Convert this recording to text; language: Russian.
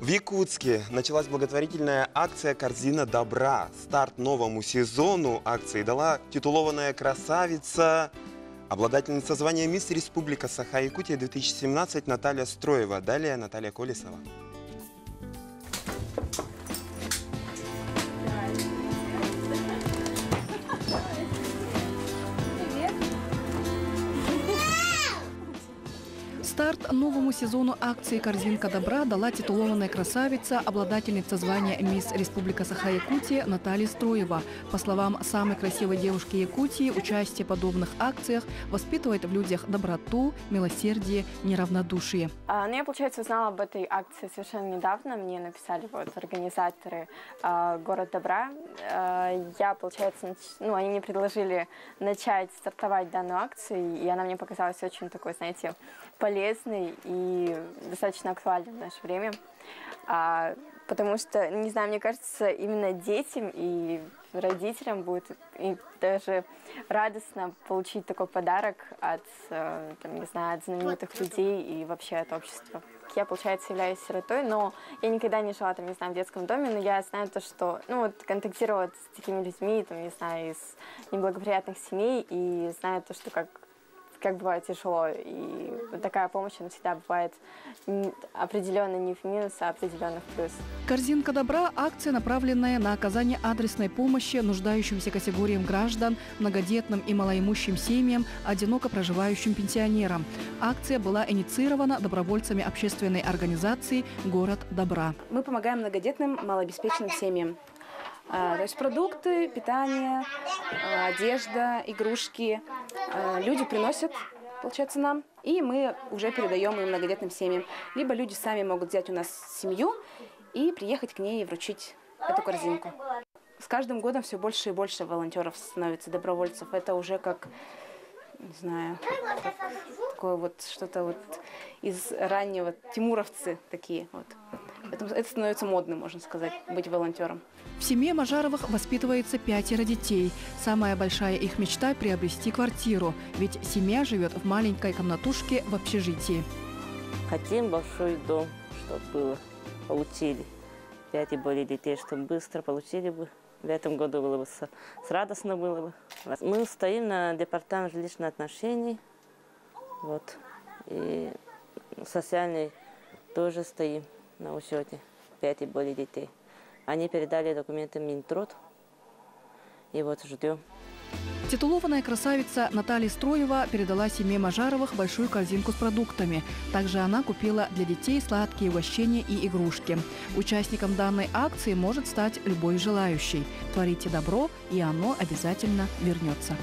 В Якутске началась благотворительная акция «Корзина добра». Старт новому сезону акции дала титулованная красавица, обладательница звания «Мисс Республика Саха-Якутия 2017» Наталья Строева. Далее Наталья Колесова. Старт новому сезону акции «Корзинка добра» дала титулованная красавица, обладательница звания «Мисс Республика Саха-Якутия» Наталья Строева. По словам самой красивой девушки Якутии, участие в подобных акциях воспитывает в людях доброту, милосердие, неравнодушие. А, Ну, я, получается, узнала об этой акции совершенно недавно. Мне написали вот организаторы а, «Город добра». А, Я, получается, нач- ну, они мне предложили начать стартовать данную акцию, и она мне показалась очень такой, знаете, полезной и достаточно актуальной в наше время. А, Потому что, не знаю, мне кажется, именно детям и родителям будет и даже радостно получить такой подарок от, э, там, не знаю, от знаменитых людей и вообще от общества. Я, получается, являюсь сиротой, но я никогда не жила, там, не знаю, в детском доме, но я знаю то, что, ну, вот, контактировала с такими людьми, там, не знаю, из неблагоприятных семей, и знаю то, что как как бывает тяжело, и вот такая помощь, она всегда бывает определенно не в минус, а определенно в плюс. «Корзинка добра» – акция, направленная на оказание адресной помощи нуждающимся категориям граждан, многодетным и малоимущим семьям, одиноко проживающим пенсионерам. Акция была инициирована добровольцами общественной организации «Город добра». Мы помогаем многодетным, малообеспеченным семьям. А, То есть продукты, питание, а, одежда, игрушки. А, Люди приносят, получается, нам, и мы уже передаем им многодетным семьям. Либо люди сами могут взять у нас семью и приехать к ней и вручить эту корзинку. С каждым годом все больше и больше волонтеров становится, добровольцев. Это уже как, не знаю, такое вот что-то вот из раннего, тимуровцы такие вот. Поэтому это становится модным, можно сказать, быть волонтером. В семье Мажаровых воспитывается пятеро детей. Самая большая их мечта – приобрести квартиру, ведь семья живет в маленькой комнатушке в общежитии. Хотим большой дом, чтобы было. Получили. Пять и более детей, чтобы быстро получили бы. В этом году было бы с, с радостно было бы. Мы стоим на департамент жилищных отношений. Вот. И социальный тоже стоим на учете. Пять и более детей. Они передали документы Минтруд. И вот ждем. Титулованная красавица Наталья Строева передала семье Мажаровых большую корзинку с продуктами. Также она купила для детей сладкие угощения и игрушки. Участником данной акции может стать любой желающий. Творите добро, и оно обязательно вернется.